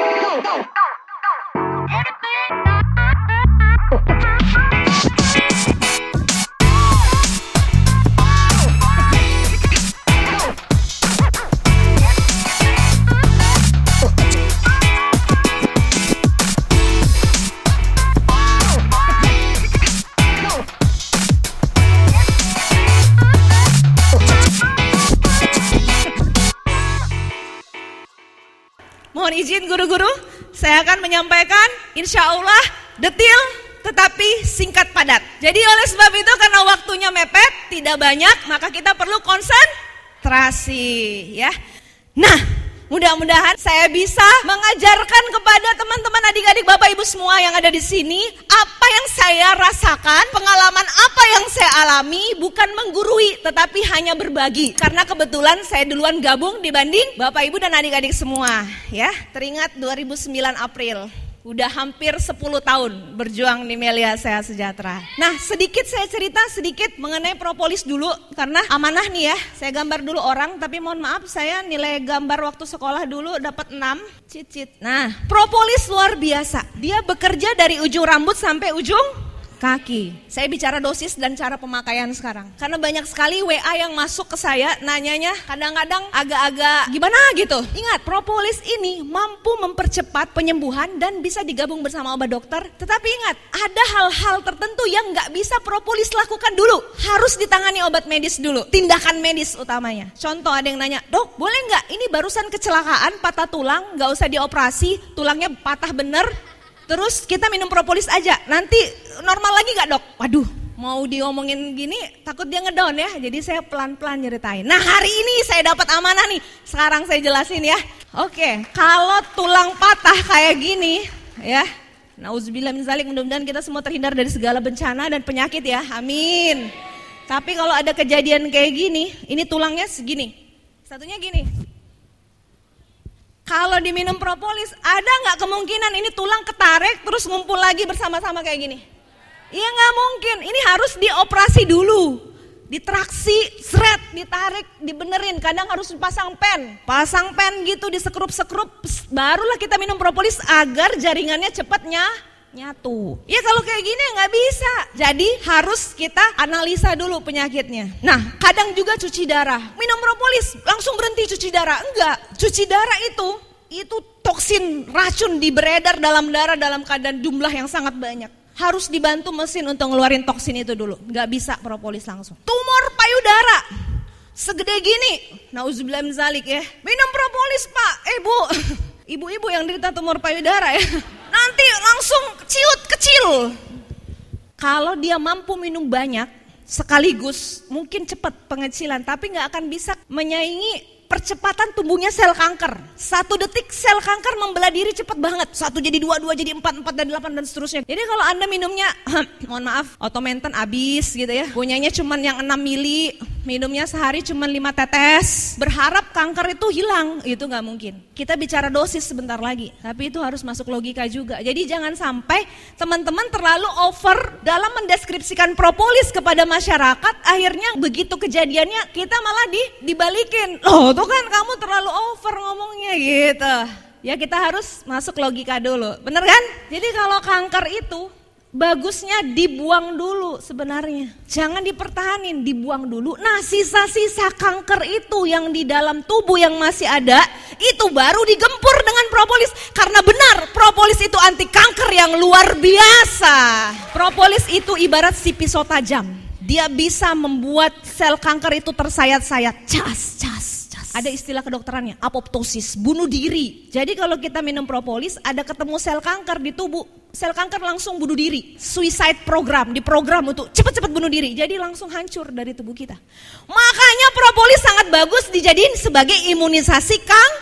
Mohon menyampaikan insya Allah detil tetapi singkat padat. Jadi oleh sebab itu karena waktunya mepet, tidak banyak, maka kita perlu konsentrasi ya. Nah, mudah-mudahan saya bisa mengajarkan kepada teman-teman adik-adik Bapak Ibu semua yang ada di sini apa yang saya rasakan, pengalaman apa yang saya alami, bukan menggurui tetapi hanya berbagi. Karena kebetulan saya duluan gabung dibanding Bapak Ibu dan adik-adik semua, ya. Teringat 2009 April. Udah hampir 10 tahun berjuang di Melia Sehat Sejahtera. Nah sedikit saya cerita sedikit mengenai propolis dulu karena amanah nih ya. Saya gambar dulu orang tapi mohon maaf saya nilai gambar waktu sekolah dulu dapat 6 cicit. Nah propolis luar biasa. Dia bekerja dari ujung rambut sampai ujung kaki. Saya bicara dosis dan cara pemakaian sekarang. Karena banyak sekali WA yang masuk ke saya nanyanya kadang-kadang agak-agak gimana gitu. Ingat, propolis ini mampu mempercepat penyembuhan dan bisa digabung bersama obat dokter. Tetapi ingat, ada hal-hal tertentu yang nggak bisa propolis lakukan dulu. Harus ditangani obat medis dulu. Tindakan medis utamanya. Contoh ada yang nanya, dok boleh nggak ini barusan kecelakaan patah tulang, nggak usah dioperasi, tulangnya patah bener, Terus kita minum propolis aja, nanti normal lagi gak dok? Waduh, mau diomongin gini takut dia ngedown ya, jadi saya pelan-pelan nyeritain. Nah hari ini saya dapat amanah nih, sekarang saya jelasin ya. Oke, kalau tulang patah kayak gini ya, Nauzubillah min zalik, mudah-mudahan kita semua terhindar dari segala bencana dan penyakit ya, amin. Tapi kalau ada kejadian kayak gini, ini tulangnya segini, satunya gini, kalau diminum propolis, ada nggak kemungkinan ini tulang ketarik terus ngumpul lagi bersama-sama kayak gini? Iya nggak mungkin. Ini harus dioperasi dulu, ditraksi, seret, ditarik, dibenerin. Kadang harus dipasang pen, pasang pen gitu, disekrup-sekrup, barulah kita minum propolis agar jaringannya cepatnya nyatu. Ya kalau kayak gini nggak bisa. Jadi harus kita analisa dulu penyakitnya. Nah kadang juga cuci darah. Minum propolis langsung berhenti cuci darah. Enggak. Cuci darah itu itu toksin racun di beredar dalam darah dalam keadaan jumlah yang sangat banyak. Harus dibantu mesin untuk ngeluarin toksin itu dulu. Nggak bisa propolis langsung. Tumor payudara. Segede gini. Nauzubillah zalik ya. Minum propolis pak. Eh bu. Ibu-ibu yang derita tumor payudara ya langsung ciut kecil. Kalau dia mampu minum banyak sekaligus, mungkin cepat pengecilan, tapi nggak akan bisa menyaingi percepatan tumbuhnya sel kanker. Satu detik sel kanker membelah diri cepat banget. Satu jadi dua, dua jadi empat, empat dan delapan dan seterusnya. Jadi kalau anda minumnya, mohon maaf, otomenten habis gitu ya. Punyanya cuma yang 6 mili, minumnya sehari cuma 5 tetes. Berharap kanker itu hilang, itu nggak mungkin. Kita bicara dosis sebentar lagi, tapi itu harus masuk logika juga. Jadi jangan sampai teman-teman terlalu over dalam mendeskripsikan propolis kepada masyarakat, akhirnya begitu kejadiannya kita malah di, dibalikin. Loh tuh kan kamu terlalu over ngomongnya gitu. Ya kita harus masuk logika dulu, bener kan? Jadi kalau kanker itu bagusnya dibuang dulu sebenarnya. Jangan dipertahanin, dibuang dulu. Nah sisa-sisa kanker itu yang di dalam tubuh yang masih ada, itu baru digempur dengan propolis. Karena benar, propolis itu anti kanker yang luar biasa. Propolis itu ibarat si pisau tajam. Dia bisa membuat sel kanker itu tersayat-sayat. Cas, cas, ada istilah kedokterannya, apoptosis, bunuh diri. Jadi kalau kita minum propolis, ada ketemu sel kanker di tubuh, sel kanker langsung bunuh diri. Suicide program, di program untuk cepat-cepat bunuh diri. Jadi langsung hancur dari tubuh kita. Makanya propolis sangat bagus dijadiin sebagai imunisasi kang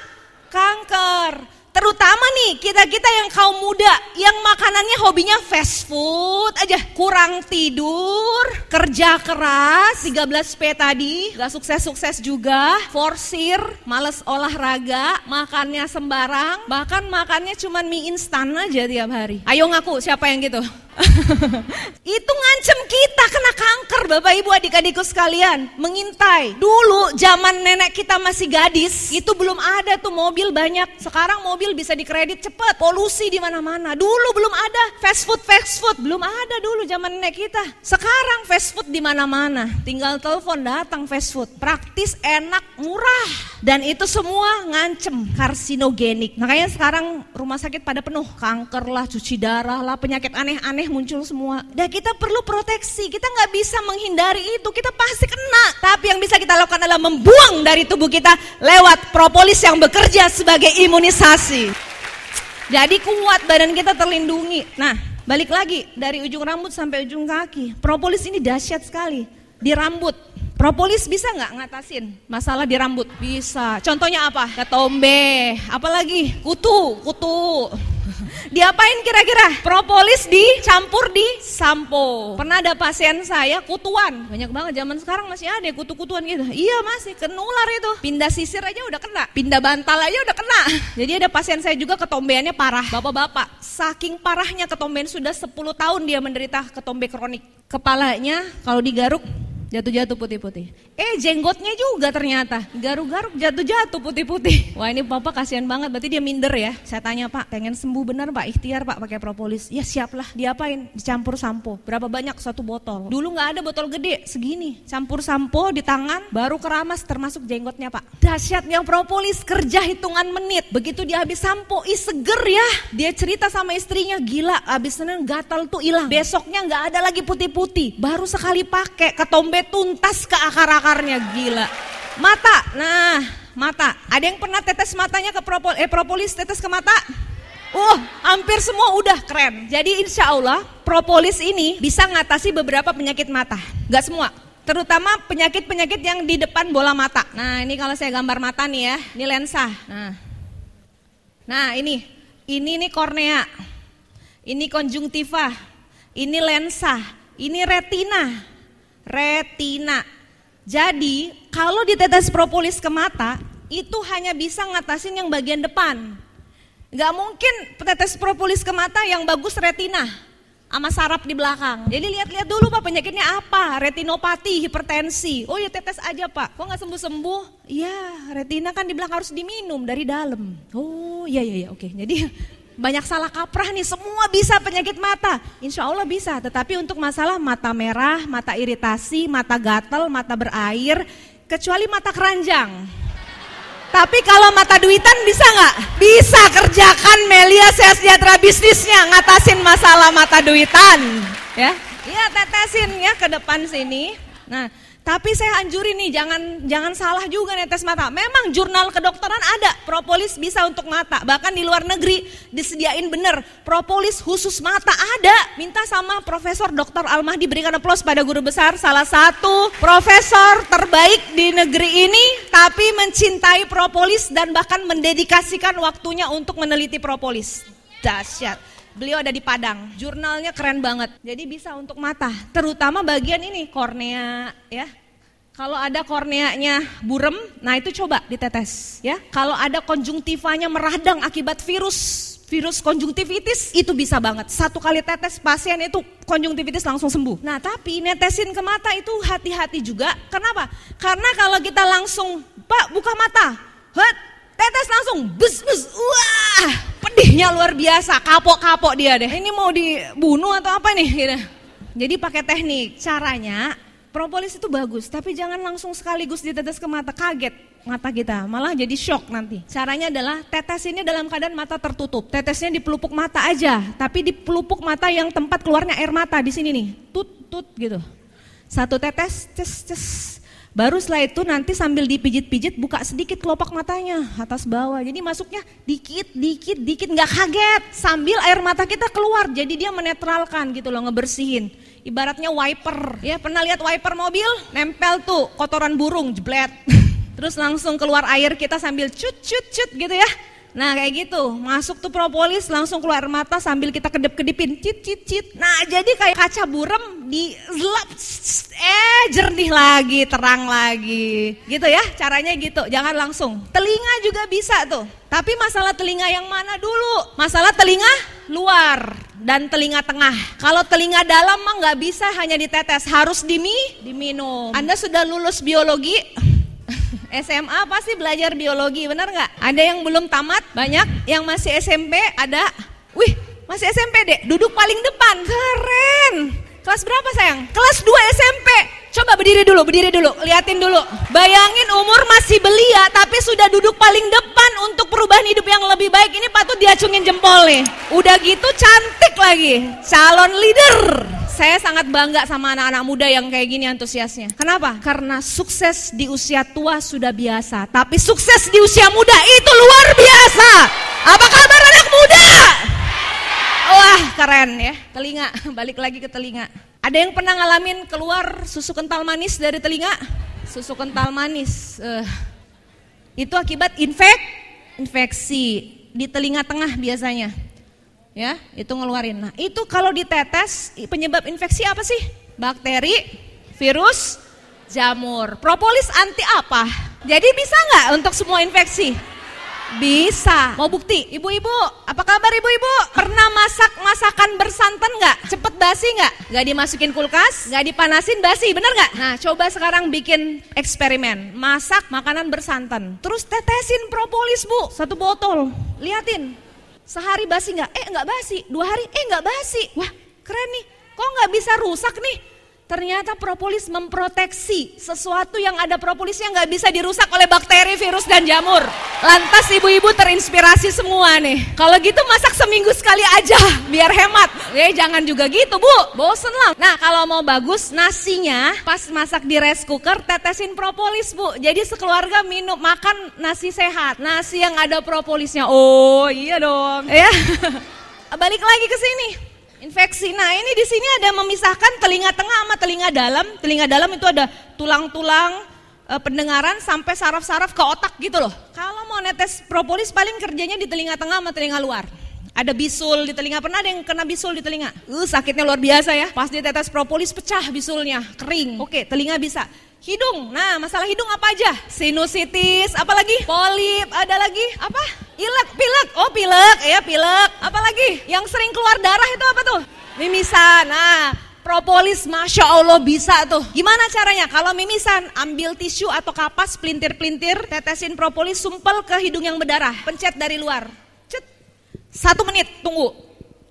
kanker. Terutama nih kita-kita yang kaum muda yang makanannya hobinya fast food aja, kurang tidur, kerja keras, 13P tadi, gak sukses-sukses juga, forsir, males olahraga, makannya sembarang, bahkan makannya cuma mie instan aja tiap hari. Ayo ngaku siapa yang gitu? itu ngancem kita kena kanker Bapak Ibu adik-adikku sekalian. Mengintai. Dulu zaman nenek kita masih gadis, itu belum ada tuh mobil banyak. Sekarang mobil bisa dikredit cepet. Polusi di mana-mana. Dulu belum ada fast food fast food. Belum ada dulu zaman nenek kita. Sekarang fast food di mana-mana. Tinggal telepon datang fast food. Praktis, enak, murah. Dan itu semua ngancem karsinogenik. Makanya sekarang rumah sakit pada penuh. Kanker lah, cuci darah lah, penyakit aneh-aneh muncul semua. Dan kita perlu proteksi, kita nggak bisa menghindari itu, kita pasti kena. Tapi yang bisa kita lakukan adalah membuang dari tubuh kita lewat propolis yang bekerja sebagai imunisasi. Jadi kuat badan kita terlindungi. Nah, balik lagi dari ujung rambut sampai ujung kaki. Propolis ini dahsyat sekali di rambut. Propolis bisa nggak ngatasin masalah di rambut? Bisa. Contohnya apa? Ketombe. Apalagi? Kutu, kutu. Diapain kira-kira? Propolis dicampur di sampo. Pernah ada pasien saya kutuan. Banyak banget zaman sekarang masih ada kutu-kutuan gitu. Iya masih kenular itu. Pindah sisir aja udah kena. Pindah bantal aja udah kena. Jadi ada pasien saya juga ketombeannya parah. Bapak-bapak, saking parahnya ketombean sudah 10 tahun dia menderita ketombe kronik. Kepalanya kalau digaruk Jatuh-jatuh putih-putih. Eh jenggotnya juga ternyata. Garuk-garuk jatuh-jatuh putih-putih. Wah ini papa kasihan banget, berarti dia minder ya. Saya tanya pak, pengen sembuh benar pak, ikhtiar pak pakai propolis. Ya siap lah, diapain? Dicampur sampo. Berapa banyak satu botol? Dulu nggak ada botol gede, segini. Campur sampo di tangan, baru keramas termasuk jenggotnya pak. Dahsyatnya propolis kerja hitungan menit. Begitu dia habis sampo, ih seger ya. Dia cerita sama istrinya, gila abis senin gatal tuh hilang. Besoknya nggak ada lagi putih-putih. Baru sekali pakai, ketombe sampai tuntas ke akar-akarnya gila. Mata, nah mata. Ada yang pernah tetes matanya ke propol, eh, propolis tetes ke mata? Uh, hampir semua udah keren. Jadi insya Allah propolis ini bisa ngatasi beberapa penyakit mata. Gak semua, terutama penyakit-penyakit yang di depan bola mata. Nah ini kalau saya gambar mata nih ya, ini lensa. Nah, nah ini, ini nih kornea, ini konjungtiva, ini lensa, ini retina retina. Jadi kalau ditetes propolis ke mata itu hanya bisa ngatasin yang bagian depan. Gak mungkin tetes propolis ke mata yang bagus retina sama saraf di belakang. Jadi lihat-lihat dulu pak penyakitnya apa, retinopati, hipertensi. Oh ya tetes aja pak, kok nggak sembuh-sembuh? Iya, retina kan di belakang harus diminum dari dalam. Oh iya iya iya oke. Jadi banyak salah kaprah nih, semua bisa penyakit mata. Insya Allah bisa, tetapi untuk masalah mata merah, mata iritasi, mata gatal, mata berair, kecuali mata keranjang. Tapi kalau mata duitan bisa nggak? Bisa kerjakan Melia sejahtera bisnisnya ngatasin masalah mata duitan, ya. Iya tetesin ya ke depan sini. Nah, tapi saya anjurin nih jangan jangan salah juga nih tes mata. Memang jurnal kedokteran ada propolis bisa untuk mata. Bahkan di luar negeri disediain bener propolis khusus mata ada. Minta sama Profesor Dr. Almah diberikan aplaus pada guru besar salah satu profesor terbaik di negeri ini tapi mencintai propolis dan bahkan mendedikasikan waktunya untuk meneliti propolis. Dahsyat. Beliau ada di Padang, jurnalnya keren banget. Jadi bisa untuk mata, terutama bagian ini kornea ya. Kalau ada korneanya burem, nah itu coba ditetes ya. Kalau ada konjungtivanya meradang akibat virus virus konjungtivitis itu bisa banget. Satu kali tetes pasien itu konjungtivitis langsung sembuh. Nah tapi netesin ke mata itu hati-hati juga. Kenapa? Karena kalau kita langsung, Pak buka mata, het, tetes langsung, bus bus, wah, pedihnya luar biasa, kapok-kapok dia deh. Ini mau dibunuh atau apa nih? Gitu. Jadi pakai teknik, caranya propolis itu bagus, tapi jangan langsung sekaligus ditetes ke mata, kaget mata kita, malah jadi shock nanti. Caranya adalah tetes ini dalam keadaan mata tertutup, tetesnya di pelupuk mata aja, tapi di pelupuk mata yang tempat keluarnya air mata di sini nih, tut tut gitu. Satu tetes, ces ces, Baru setelah itu nanti sambil dipijit-pijit buka sedikit kelopak matanya atas bawah. Jadi masuknya dikit, dikit, dikit nggak kaget. Sambil air mata kita keluar jadi dia menetralkan gitu loh ngebersihin. Ibaratnya wiper. Ya pernah lihat wiper mobil? Nempel tuh kotoran burung jeblet. Terus langsung keluar air kita sambil cut cut cut gitu ya. Nah kayak gitu, masuk tuh propolis langsung keluar mata sambil kita kedip-kedipin, cit cit cit. Nah jadi kayak kaca burem di zelap, eh jernih lagi, terang lagi. Gitu ya, caranya gitu, jangan langsung. Telinga juga bisa tuh, tapi masalah telinga yang mana dulu? Masalah telinga luar dan telinga tengah. Kalau telinga dalam mah nggak bisa hanya ditetes, harus dimi, diminum. Anda sudah lulus biologi? SMA pasti belajar biologi, benar nggak? Ada yang belum tamat, banyak. Yang masih SMP ada. Wih, masih SMP deh, duduk paling depan, keren. Kelas berapa sayang? Kelas 2 SMP. Coba berdiri dulu, berdiri dulu, liatin dulu. Bayangin umur masih belia, tapi sudah duduk paling depan untuk perubahan hidup yang lebih baik. Ini patut diacungin jempol nih. Udah gitu cantik lagi, calon leader. Saya sangat bangga sama anak-anak muda yang kayak gini antusiasnya. Kenapa? Karena sukses di usia tua sudah biasa, tapi sukses di usia muda itu luar biasa. Apa kabar anak muda? Wah, keren ya. Telinga, balik lagi ke telinga. Ada yang pernah ngalamin keluar susu kental manis dari telinga? Susu kental manis. Uh, itu akibat infek, infeksi di telinga tengah biasanya ya itu ngeluarin. Nah itu kalau ditetes penyebab infeksi apa sih? Bakteri, virus, jamur. Propolis anti apa? Jadi bisa nggak untuk semua infeksi? Bisa. Mau bukti? Ibu-ibu, apa kabar ibu-ibu? Pernah masak masakan bersantan nggak? Cepet basi nggak? Nggak dimasukin kulkas? Nggak dipanasin basi, bener nggak? Nah, coba sekarang bikin eksperimen. Masak makanan bersantan. Terus tetesin propolis bu, satu botol. Liatin, Sehari basi nggak? Eh nggak basi. Dua hari? Eh nggak basi. Wah keren nih. Kok nggak bisa rusak nih? Ternyata propolis memproteksi sesuatu yang ada propolisnya nggak bisa dirusak oleh bakteri, virus, dan jamur. Lantas ibu-ibu terinspirasi semua nih. Kalau gitu masak seminggu sekali aja biar hemat. Eh jangan juga gitu bu, bosen lah. Nah kalau mau bagus nasinya pas masak di rice cooker tetesin propolis bu. Jadi sekeluarga minum makan nasi sehat. Nasi yang ada propolisnya. Oh iya dong. Ya. Balik lagi ke sini infeksi. Nah ini di sini ada memisahkan telinga tengah sama telinga dalam. Telinga dalam itu ada tulang-tulang e, pendengaran sampai saraf-saraf ke otak gitu loh. Kalau mau netes propolis paling kerjanya di telinga tengah sama telinga luar. Ada bisul di telinga, pernah ada yang kena bisul di telinga? Uh, sakitnya luar biasa ya. Pas ditetes propolis pecah bisulnya, kering. Oke, telinga bisa. Hidung, nah masalah hidung apa aja? Sinusitis, apalagi? Polip, ada lagi? Apa? Ilek, pilek, oh pilek, ya pilek. Apalagi? Yang sering keluar darah itu apa tuh? Mimisan, nah propolis Masya Allah bisa tuh. Gimana caranya? Kalau mimisan, ambil tisu atau kapas, pelintir-pelintir, tetesin propolis, sumpel ke hidung yang berdarah. Pencet dari luar. Cet. Satu menit, tunggu.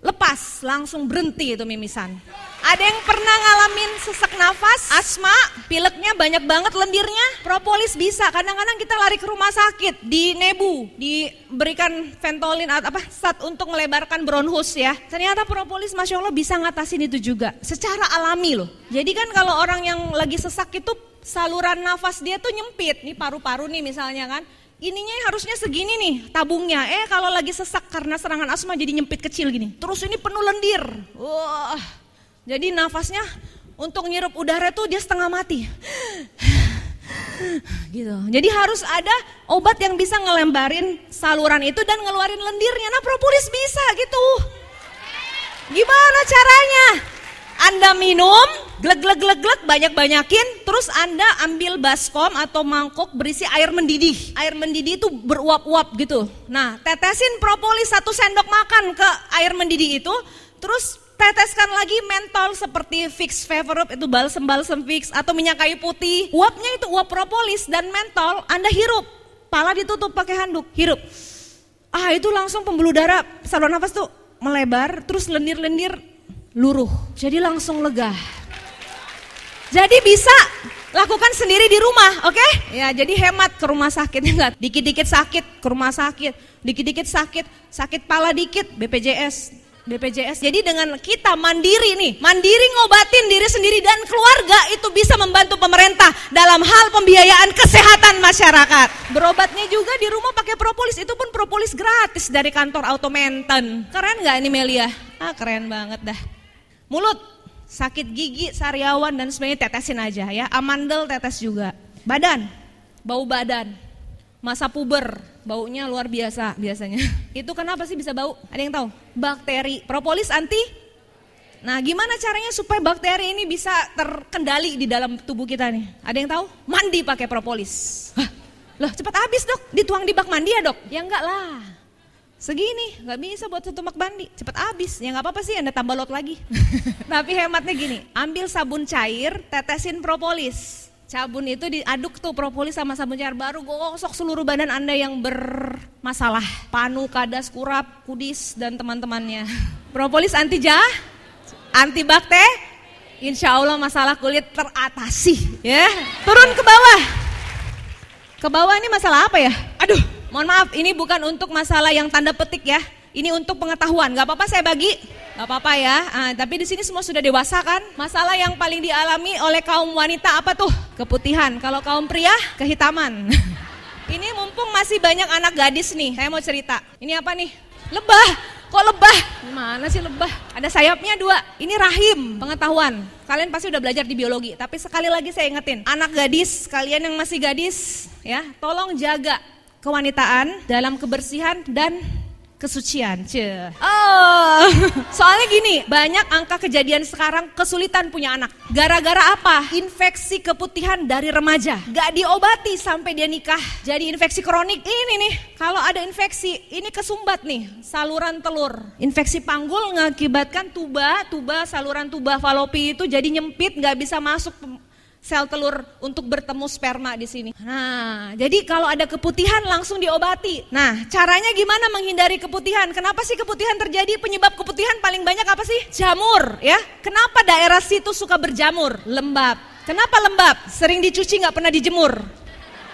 Lepas, langsung berhenti itu mimisan. Ada yang pernah ngalamin sesak nafas, asma, pileknya banyak banget lendirnya, propolis bisa. Kadang-kadang kita lari ke rumah sakit, di nebu, diberikan ventolin atau apa, sat untuk melebarkan bronhus ya. Ternyata propolis Masya Allah bisa ngatasin itu juga, secara alami loh. Jadi kan kalau orang yang lagi sesak itu saluran nafas dia tuh nyempit, nih paru-paru nih misalnya kan. Ininya harusnya segini nih tabungnya. Eh kalau lagi sesak karena serangan asma jadi nyempit kecil gini. Terus ini penuh lendir. Wah, jadi nafasnya untuk ngirup udara tuh dia setengah mati. gitu. Jadi harus ada obat yang bisa ngelembarin saluran itu dan ngeluarin lendirnya. Nah propolis bisa gitu. Gimana caranya? Anda minum, glek glek glek glek banyak-banyakin, terus Anda ambil baskom atau mangkok berisi air mendidih. Air mendidih itu beruap-uap gitu. Nah, tetesin propolis satu sendok makan ke air mendidih itu, terus teteskan lagi mentol seperti fix favorite itu balsem-balsem fix atau minyak kayu putih. Uapnya itu uap propolis dan mentol, Anda hirup. Pala ditutup pakai handuk, hirup. Ah itu langsung pembuluh darah, saluran nafas tuh melebar, terus lendir-lendir luruh. Jadi langsung lega. Jadi bisa lakukan sendiri di rumah, oke? Okay? Ya, jadi hemat ke rumah sakit enggak. Dikit-dikit sakit ke rumah sakit, dikit-dikit sakit, sakit pala dikit BPJS BPJS. Jadi dengan kita mandiri nih, mandiri ngobatin diri sendiri dan keluarga itu bisa membantu pemerintah dalam hal pembiayaan kesehatan masyarakat. Berobatnya juga di rumah pakai propolis, itu pun propolis gratis dari kantor Auto Mainten. Keren nggak ini Melia? Ah keren banget dah. Mulut, sakit gigi, sariawan dan sebagainya tetesin aja ya. Amandel tetes juga. Badan, bau badan, masa puber, baunya luar biasa biasanya. Itu kenapa sih bisa bau? Ada yang tahu? Bakteri. Propolis anti Nah, gimana caranya supaya bakteri ini bisa terkendali di dalam tubuh kita nih? Ada yang tahu? Mandi pakai propolis. Hah? Loh, cepat habis dok, dituang di bak mandi ya dok? Ya enggak lah. Segini, nggak bisa buat satu bak mandi, cepat habis. Ya nggak apa-apa sih, anda tambah lot lagi. Tapi hematnya gini, ambil sabun cair, tetesin propolis. Sabun itu diaduk tuh propolis sama sabun cair baru gosok seluruh badan Anda yang bermasalah. Panu, kadas, kurap, kudis dan teman-temannya. Propolis anti jah, anti bakteri. Insya Allah masalah kulit teratasi ya. Turun ke bawah. Ke bawah ini masalah apa ya? Aduh, Mohon maaf, ini bukan untuk masalah yang tanda petik ya. Ini untuk pengetahuan. Gak apa-apa saya bagi. Gak apa-apa ya. Nah, tapi di sini semua sudah dewasa kan? Masalah yang paling dialami oleh kaum wanita apa tuh? Keputihan. Kalau kaum pria, kehitaman. ini mumpung masih banyak anak gadis nih. Saya mau cerita. Ini apa nih? Lebah. Kok lebah? Mana sih lebah? Ada sayapnya dua. Ini rahim, pengetahuan. Kalian pasti udah belajar di biologi. Tapi sekali lagi saya ingetin, anak gadis, kalian yang masih gadis, ya, tolong jaga kewanitaan dalam kebersihan dan kesucian. Ce. Oh, soalnya gini, banyak angka kejadian sekarang kesulitan punya anak. Gara-gara apa? Infeksi keputihan dari remaja. Gak diobati sampai dia nikah. Jadi infeksi kronik. Ini nih, kalau ada infeksi, ini kesumbat nih, saluran telur. Infeksi panggul mengakibatkan tuba, tuba, saluran tuba falopi itu jadi nyempit, gak bisa masuk sel telur untuk bertemu sperma di sini. Nah, jadi kalau ada keputihan langsung diobati. Nah, caranya gimana menghindari keputihan? Kenapa sih keputihan terjadi? Penyebab keputihan paling banyak apa sih? Jamur, ya. Kenapa daerah situ suka berjamur? Lembab. Kenapa lembab? Sering dicuci nggak pernah dijemur.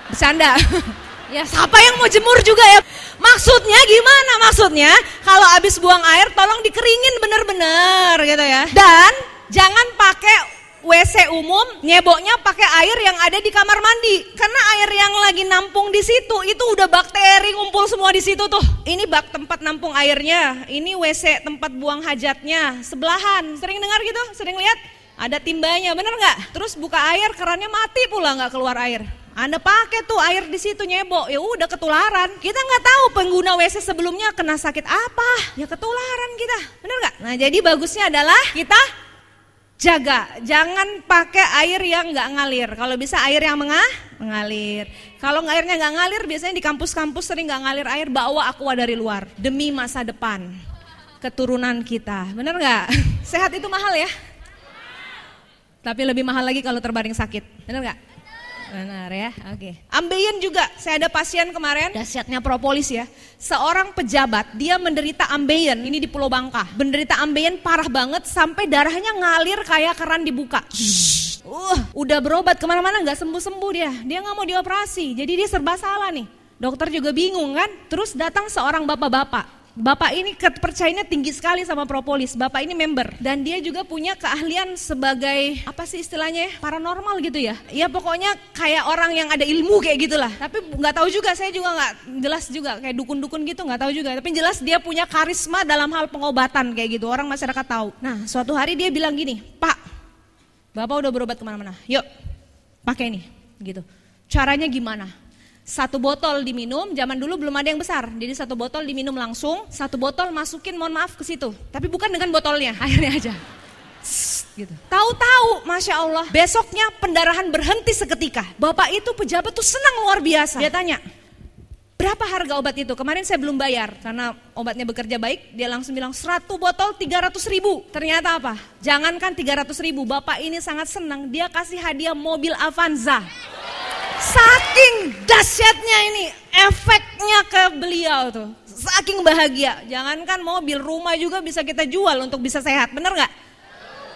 Bercanda. Ya siapa yang mau jemur juga ya? Maksudnya gimana maksudnya? Kalau habis buang air tolong dikeringin bener-bener gitu ya. Dan jangan pakai WC umum nyeboknya pakai air yang ada di kamar mandi. Karena air yang lagi nampung di situ itu udah bakteri ngumpul semua di situ tuh. Ini bak tempat nampung airnya ini WC tempat buang hajatnya sebelahan. Sering dengar gitu? Sering lihat? Ada timbanya bener nggak? Terus buka air kerannya mati pula nggak keluar air. Anda pakai tuh air di situ nyebok, ya udah ketularan. Kita nggak tahu pengguna WC sebelumnya kena sakit apa, ya ketularan kita, bener nggak? Nah jadi bagusnya adalah kita jaga, jangan pakai air yang nggak ngalir. Kalau bisa air yang mengah, mengalir. Kalau airnya nggak ngalir, biasanya di kampus-kampus sering nggak ngalir air, bawa aqua dari luar demi masa depan keturunan kita. Bener nggak? Sehat itu mahal ya. Tapi lebih mahal lagi kalau terbaring sakit. Bener nggak? Benar ya, oke. Okay. Ambeien juga, saya ada pasien kemarin, dahsyatnya propolis ya. Seorang pejabat, dia menderita ambeien, ini di Pulau Bangka. Menderita ambeien parah banget sampai darahnya ngalir kayak keran dibuka. Uh, udah berobat ke mana-mana nggak sembuh-sembuh dia. Dia nggak mau dioperasi, jadi dia serba salah nih. Dokter juga bingung kan. Terus datang seorang bapak-bapak Bapak ini kepercayaannya tinggi sekali sama propolis. Bapak ini member dan dia juga punya keahlian sebagai apa sih istilahnya paranormal gitu ya. Ya pokoknya kayak orang yang ada ilmu kayak gitulah. Tapi nggak tahu juga saya juga nggak jelas juga kayak dukun-dukun gitu nggak tahu juga. Tapi jelas dia punya karisma dalam hal pengobatan kayak gitu. Orang masyarakat tahu. Nah suatu hari dia bilang gini, Pak, Bapak udah berobat ke mana-mana. Yuk, pakai ini gitu. Caranya gimana? Satu botol diminum, zaman dulu belum ada yang besar, jadi satu botol diminum langsung, satu botol masukin mohon maaf ke situ, tapi bukan dengan botolnya, airnya aja. gitu. Tahu-tahu, masya Allah, besoknya pendarahan berhenti seketika. Bapak itu pejabat tuh senang luar biasa. Dia tanya, berapa harga obat itu? Kemarin saya belum bayar karena obatnya bekerja baik. Dia langsung bilang 100 botol 300 ribu. Ternyata apa? Jangankan 300 ribu, bapak ini sangat senang. Dia kasih hadiah mobil Avanza. Saking dahsyatnya ini efeknya ke beliau tuh. Saking bahagia. Jangankan mobil, rumah juga bisa kita jual untuk bisa sehat. Bener nggak?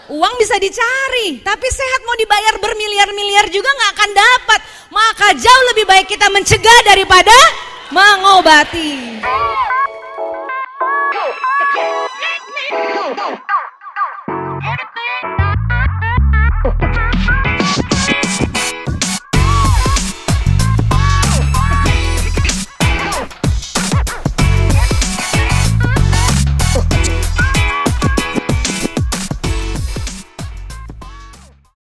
Uang bisa dicari, tapi sehat mau dibayar bermiliar-miliar juga nggak akan dapat. Maka jauh lebih baik kita mencegah daripada mengobati.